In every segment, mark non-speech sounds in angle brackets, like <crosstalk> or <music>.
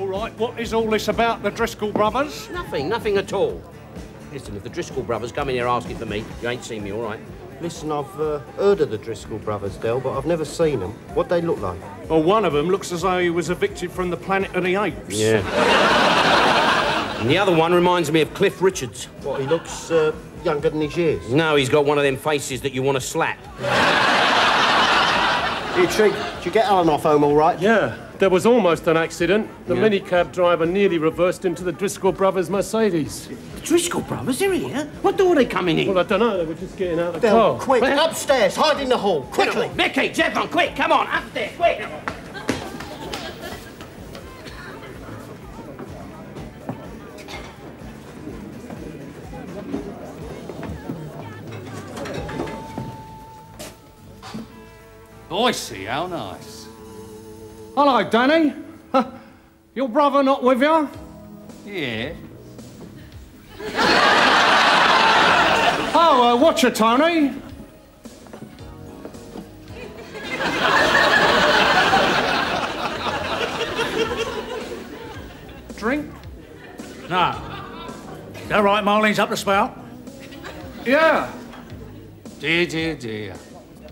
All right, what is all this about the Driscoll brothers? Nothing, nothing at all. Listen, if the Driscoll brothers come in here asking for me, you ain't seen me, all right? Listen, I've uh, heard of the Driscoll brothers, Del, but I've never seen them. What they look like? Well, one of them looks as though he was evicted from the planet of the apes. Yeah. and the other one reminds me of Cliff Richards. What, he looks uh, younger than his years? No, he's got one of them faces that you want to slap. You Trig, did you get Alan off home all right? Yeah, there was almost an accident. The Yeah. minicab driver nearly reversed into the Driscoll brothers' Mercedes. The Driscoll brothers, they're here? What door are they coming in? Well, I don't know. They were just getting out of the Del, car. quick, Where? upstairs, hide in the hall, quickly. Vicky, Jevon, quick, come on, up there, quick! I see, how nice. Hello, Danny. Huh, Your brother not with you? Yeah. Oh, uh, watch it, Tony. Drink? No. Is that right, Marlene's up the spout? Yeah. Dear, dear, dear.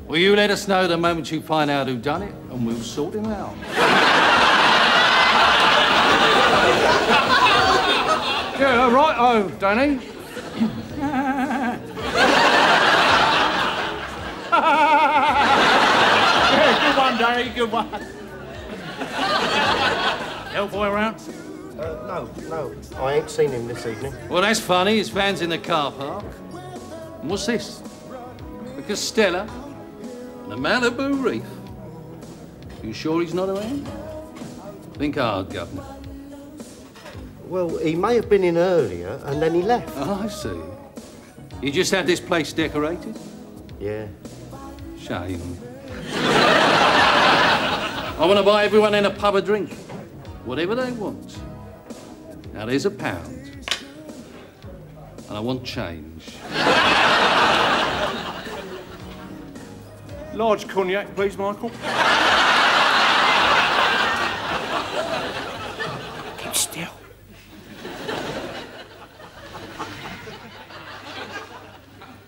Will you let us know the moment you find out who done it, and we'll sort him out. <laughs> Yeah, right, oh, Danny. <laughs> Yeah, good one, Danny, good one. Del Boy around? Uh, no, no, I ain't seen him this evening. Well, that's funny. His van's in the car park. And what's this? Because Costello? The Malibu Reef? You sure he's not around? Think hard, Governor. Well, he may have been in earlier and then he left. Oh, I see. You just had this place decorated? Yeah. Shame. I want to buy everyone in a pub a drink. Whatever they want. Now, there's a pound. And I want change. Large cognac, please, Michael. Keep still.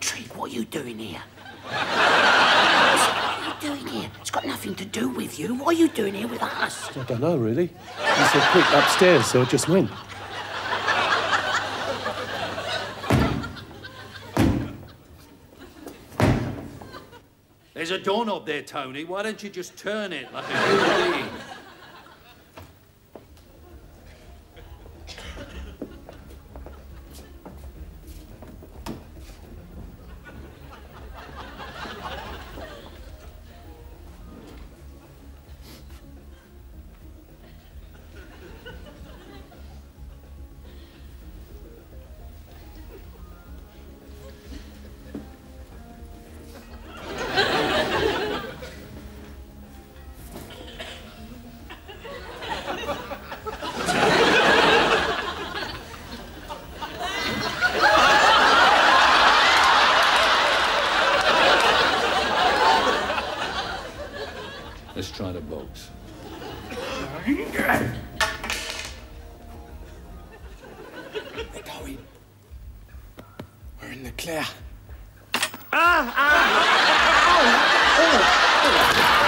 Trig, what are you doing here? what are you doing here? It's got nothing to do with you. What are you doing here with us? I don't know, really. He said, quick, upstairs, so I just went. There's a doorknob there, Tony. Why don't you just turn it like a human being? Let's try the box. We're in the clear. Ah! Ah! oh, oh, oh.